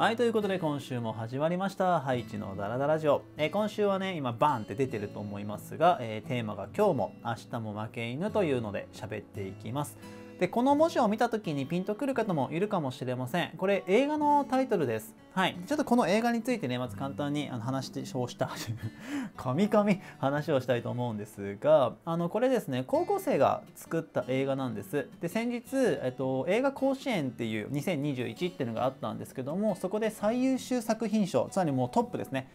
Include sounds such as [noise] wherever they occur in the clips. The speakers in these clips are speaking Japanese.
はい、ということで今週も始まりました。ハイチのダラダラジオ。えー今週はね、今バーンって出てると思いますが、えーテーマが今日も明日も負け犬というので喋っていきます。で、この文字を見た時にピンとくる方もいるかもしれません。これ映画のタイトルです。はい。ちょっとこの映画についてね、まず簡単にあの話をした、[laughs] 神々話をしたいと思うんですが、あの、これですね、高校生が作った映画なんです。で、先日、えっと、映画甲子園っていう2021っていうのがあったんですけども、そこで最優秀作品賞、つまりもうトップですね。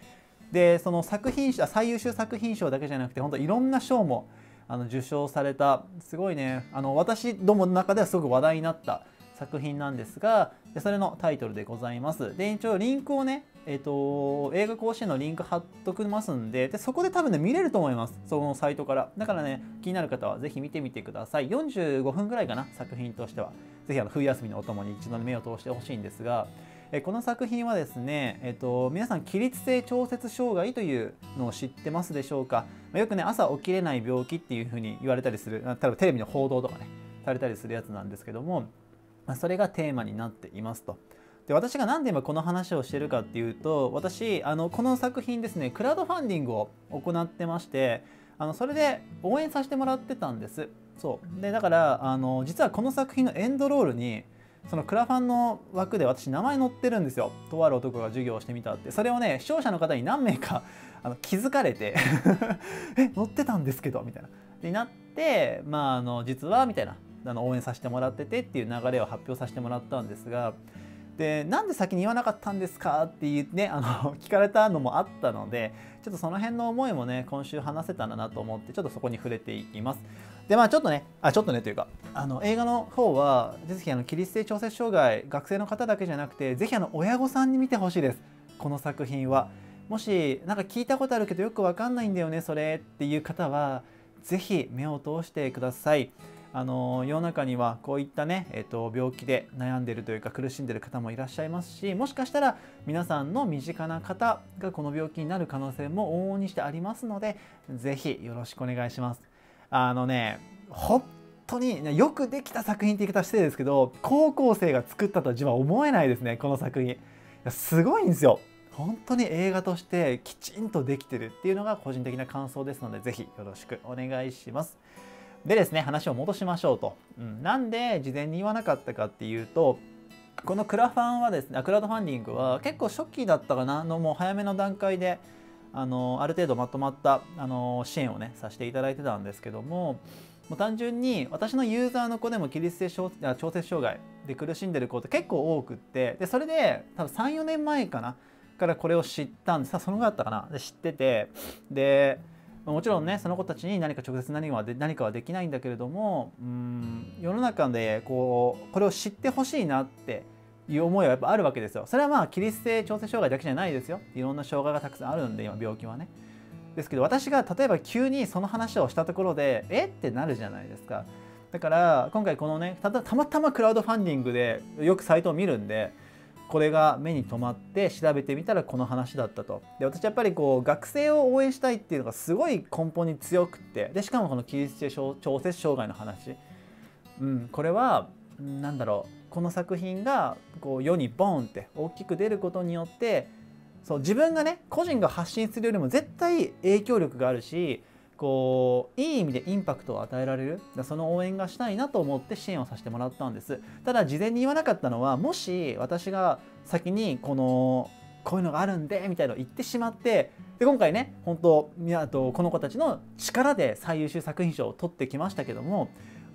で、その作品賞、最優秀作品賞だけじゃなくて、本当いろんな賞もあの受賞された、すごいね、あの、私どもの中ではすごく話題になった作品なんですが、でそれのタイトルでございます。で、一応リンクをね、えっ、と、映画甲子園のリンク貼っときますんでで、そこで多分ね、見れると思います。そのサイトから。だからね、気になる方はぜひ見てみてください。45分ぐらいかな、作品としては。ぜひあの冬休みのお供に一度目を通してほしいんですが、えこの作品はですね、えっと、皆さん起立性調節障害というのを知ってますでしょうか、まあよくね朝起きれない病気っていうふうに言われたりする例えばテレビの報道とかねされたりするやつなんですけども、まあそれがテーマになっていますと。で私が何で今この話をしてるかっていうと私あのこの作品ですねクラウドファンディングを行ってましてあのそれで応援させてもらってたんです。そう。でだからあの実はこの作品のエンドロールにそのクラファンの枠で私名前載ってるんですよ。とある男が授業をしてみたって。それをね視聴者の方に何名か [laughs] あの気づかれて [laughs] え載ってたんですけどみたいな。になってまああの実はみたいな。あの応援させてもらっててっていう流れを発表させてもらったんですが。でなんで先に言わなかったんですか？っていうねあの [laughs] 聞かれたのもあったのでちょっとその辺の思いもね今週話せたらなと思ってちょっとそこに触れていきます。でまあちょっとねあちょっとねというかあの映画の方はぜひあの起立性調節障害学生の方だけじゃなくてぜひあの親御さんに見てほしいですこの作品は。もしなんか聞いたことあるけどよくわかんないんだよねそれっていう方はぜひ目を通してください。あの世の中にはこういったね、えっと病気で悩んでるというか苦しんでる方もいらっしゃいますしもしかしたら皆さんの身近な方がこの病気になる可能性も往々にしてありますのでぜひよろしくお願いします。あのね本当によくできた作品って言い方してですけど高校生が作ったとは自分は思えないですねこの作品。すごいんですよ。本当に映画としてきちんとできてるっていうのが個人的な感想ですのでぜひよろしくお願いします。でですね話を戻しましょうと、うん、なんで事前に言わなかったかっていうとこのクラファンはですねクラウドファンディングは結構初期だったかなのもう早めの段階であのある程度まとまったあの支援をねさせていただいてたんですけどももう単純に私のユーザーの子でも起立性調調節障害で苦しんでる子って結構多くってでそれで多分34年前かなからこれを知ったんです。さその後だったかなで知っててでもちろんねその子たちに何か直接何かはで何かはできないんだけれどもうん世の中でこうこれを知ってほしいなっていう思いはやっぱあるわけですよ。それはまあ起立性調整障害だけじゃないですよ。いろんな障害がたくさんあるんで今病気はね。ですけど私が例えば急にその話をしたところでえ？ってなるじゃないですか。だから今回このねたたまたまクラウドファンディングでよくサイトを見るんでこれが目に留まって調べてみたらこの話だったと。で私やっぱりこう学生を応援したいっていうのがすごい根本に強くってでしかもこの起立性調節障害の話、うん、これはなんだろうこの作品がこう世にボーンって大きく出ることによってそう自分がね個人が発信するよりも絶対影響力があるしこういい意味でインパクトを与えられる。その応援がしたいなと思って支援をさせてもらったんです。ただ事前に言わなかったのはもし私が先にこのこういうのがあるんでみたいなのを言ってしまってで今回ね本当とこの子たちの力で最優秀作品賞を取ってきましたけども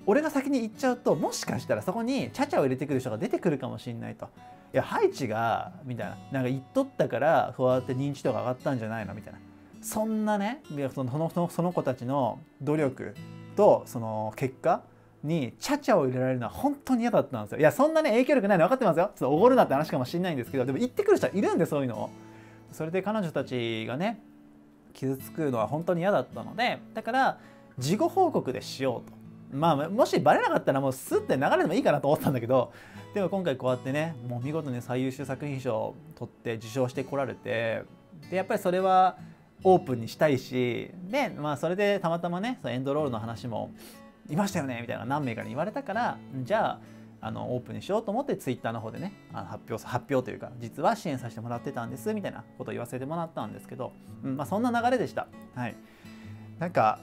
俺が先に言っちゃうともしかしたらそこにチャチャを入れてくる人が出てくるかもしれないと。いやハイチがみたいななんか言っとったからそうやって認知度が上がったんじゃないの？みたいなそんなねそのそのその子たちの努力とその結果にチャチャを入れられるのは本当に嫌だったんですよ。いやそんなね影響力ないの分かってますよ。ちょっとおごるなって話かもしれないんですけどでも言ってくる人はいるんでそういうのを。それで彼女たちがね傷つくのは本当に嫌だったのでだから事後報告でしようと。まあもしバレなかったらもうスッて流れでもいいかなと思ったんだけどでも今回こうやってねもう見事に最優秀作品賞を取って受賞してこられてでやっぱりそれはオープンにしたいしでまあそれでたまたまねそのエンドロールの話もいましたよねみたいな何名かに言われたからじゃああのオープンにしようと思ってツイッターの方でねあの発表発表というか実は支援させてもらってたんですみたいなことを言わせてもらったんですけど、うんまあ、そんな流れでした。はい、なんか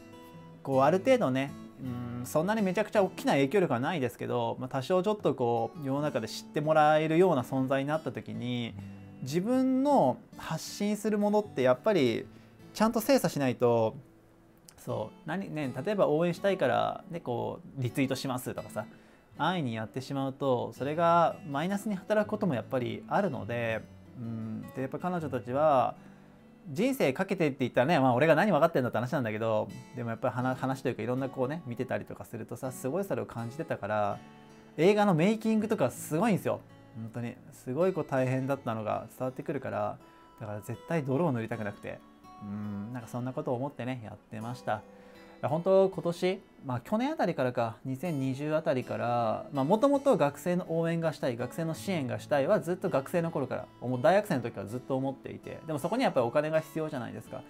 こうある程度ねうんそんなにめちゃくちゃ大きな影響力はないですけど、まあ、多少ちょっとこう世の中で知ってもらえるような存在になった時に自分の発信するものってやっぱりちゃんと精査しないとそう何ね例えば応援したいから、ね、こうリツイートしますとかさ安易にやってしまうとそれがマイナスに働くこともやっぱりあるのでうんでやっぱ彼女たちは人生かけてって言ったらね、まあ、俺が何分かってんだって話なんだけどでもやっぱり話というかいろんなこうね見てたりとかするとさすごいそれを感じてたから映画のメイキングとかすごいんですよ。本当に。すごいこう大変だったのが伝わってくるからだから絶対泥を塗りたくなくて。うんなんかそんなことを思ってねやってました。本当今年、まあ、去年あたりからか2020あたりからもともと学生の応援がしたい学生の支援がしたいはずっと学生の頃から大学生の時からずっと思っていてでもそこにはやっぱりお金が必要じゃないですか。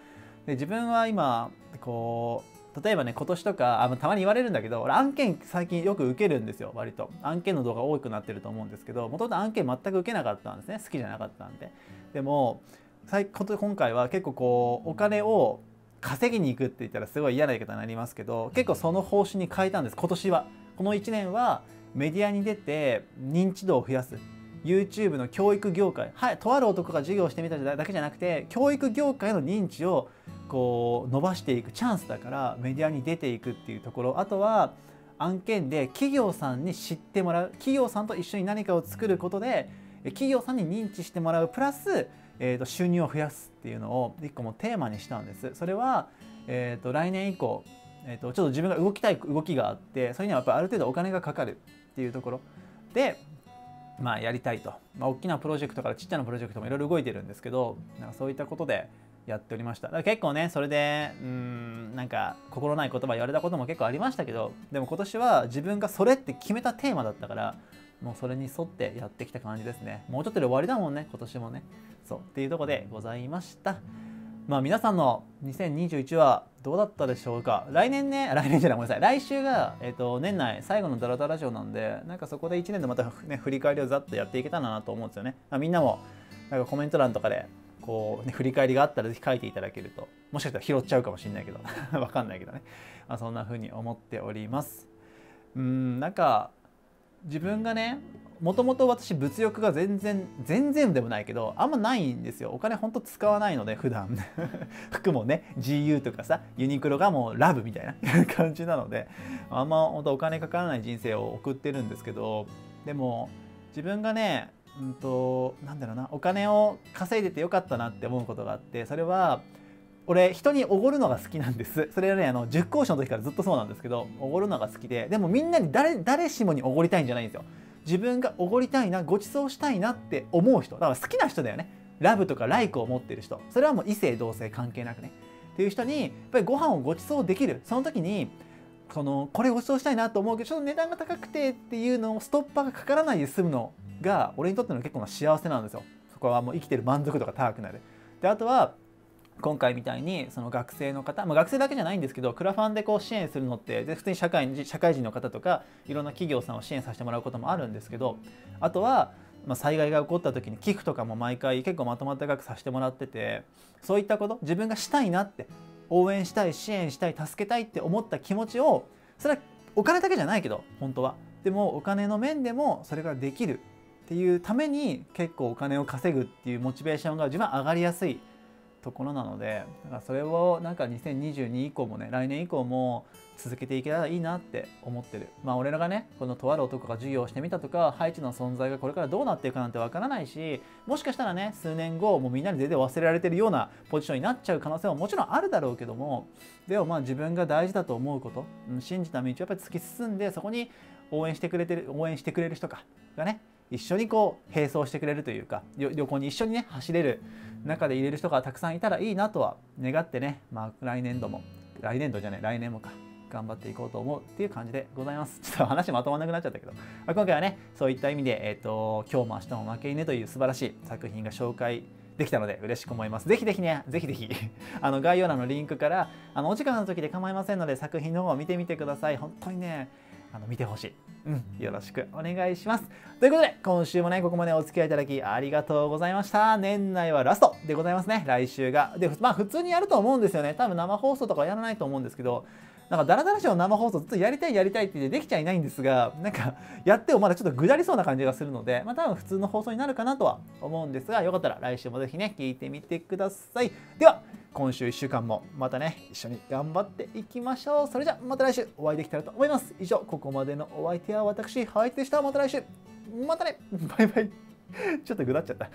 で自分は今こう例えばね今年とかあたまに言われるんだけど俺案件最近よく受けるんですよ割と。案件の動画多くなってると思うんですけどもともと案件全く受けなかったんですね。好きじゃなかったんで。でも今回は結構こうお金を稼ぎに行くって言ったらすごい嫌な言い方になりますけど結構その方針に変えたんです。今年は。この1年はメディアに出て認知度を増やす。YouTube の教育業界。はいとある男が授業をしてみただけじゃなくて教育業界の認知をこう伸ばしていく。チャンスだからメディアに出ていくっていうところ。あとは案件で企業さんに知ってもらう。企業さんと一緒に何かを作ることで企業さんに認知してもらう。プラスえー、と収入を増やすっていうのを一個もテーマにしたんです。それは、えー、と来年以降、えー、とちょっと自分が動きたい動きがあってそれにはやっぱりある程度お金がかかるっていうところ。で、まあ、やりたいと、まあ、大きなプロジェクトからちっちゃなプロジェクトもいろいろ動いてるんですけどなんかそういったことでやっておりました。だから結構ねそれでうんなんか心ない言葉言われたことも結構ありましたけどでも今年は自分がそれって決めたテーマだったからもうそれに沿ってやってきた感じですね。もうちょっとで終わりだもんね今年もね。そうっていうとこでございました。まあ皆さんの2021はどうだったでしょうか？来年ね [laughs] 来年じゃないごめんなさい。来週が、えーと、年内最後のダラダラジオなんでなんかそこで1年でまた、ね、振り返りをざっとやっていけたらなと思うんですよね、まあ、みんなもなんかコメント欄とかでこう、ね、振り返りがあったらぜひ書いていただけるともしかしたら拾っちゃうかもしれないけど。[laughs] わかんないけどね、まあ、そんな風に思っております。うんなんか自分がねもともと私物欲が全然全然でもないけどあんまないんですよ。お金ほんと使わないので普段。[laughs] 服もね GU とかさユニクロがもうラブみたいな [laughs] 感じなのであんまほんとお金かからない人生を送ってるんですけどでも自分がねうんとなんだろうなお金を稼いでてよかったなって思うことがあってそれは俺人におごるのが好きなんです。それはねあの塾講師の時からずっとそうなんですけどおごるのが好きででもみんなに誰誰しもにおごりたいんじゃないんですよ。自分がおごりたいなご馳走したいなって思う人。だから好きな人だよね。ラブとかライクを持ってる人。それはもう異性同性関係なくね。っていう人にやっぱりご飯をご馳走できる。その時にこのこれご馳走したいなと思うけどちょっと値段が高くてっていうのをストッパーがかからないで済むのが俺にとっての結構な幸せなんですよ。そこはもう生きてる満足度が高くなる。であとは今回みたいにその学生の方、まあ、学生だけじゃないんですけどクラファンでこう支援するのって普通に社会社会人の方とかいろんな企業さんを支援させてもらうこともあるんですけどあとは、まあ、災害が起こった時に寄付とかも毎回結構まとまった額させてもらっててそういったこと自分がしたいなって応援したい支援したい助けたいって思った気持ちをそれはお金だけじゃないけど本当は。でもお金の面でもそれができるっていうために結構お金を稼ぐっていうモチベーションが自分は上がりやすいところなのでだからそれをなんか2022以降もね来年以降も続けていけたらいいなって思ってる。まあ俺らがねこのとある男が授業をしてみたとかハイチの存在がこれからどうなっていくかなんてわからないしもしかしたらね数年後もうみんなに全然忘れられてるようなポジションになっちゃう可能性ももちろんあるだろうけどもでもまあ自分が大事だと思うこと、うん、信じた道をやっぱり突き進んでそこに応援してくれてる応援してくれる人かがね一緒にこう並走してくれるというか旅行に一緒にね走れる中で入れる人がたくさんいたらいいなとは願ってね、まあ、来年度も来年度じゃない来年もか頑張っていこうと思うっていう感じでございます。[laughs] ちょっと話まとまらなくなっちゃったけど、まあ、今回はねそういった意味で、えーと「今日も明日も負け犬」という素晴らしい作品が紹介できたので嬉しく思います。ぜひぜひね、ぜひぜひ [laughs] あの概要欄のリンクからあのお時間の時で構いませんので作品の方を見てみてください。本当にねあの見てほしい。うん、よろしくお願いします。ということで、今週もね、ここまでお付き合いいただきありがとうございました。年内はラストでございますね、来週が。で、まあ普通にやると思うんですよね。多分生放送とかやらないと思うんですけど、なんかダラダラショー生放送ずっとやりたいやりたいって言ってできちゃいないんですがなんかやってもまだちょっとぐだりそうな感じがするのでまあ多分普通の放送になるかなとは思うんですがよかったら来週もぜひね聞いてみてくださいでは今週1週間もまたね一緒に頑張っていきましょう。それじゃまた来週お会いできたらと思います。以上ここまでのお相手は私ハイテでした。また来週。またね。[laughs] バイバイ。ちょっとぐだっちゃった。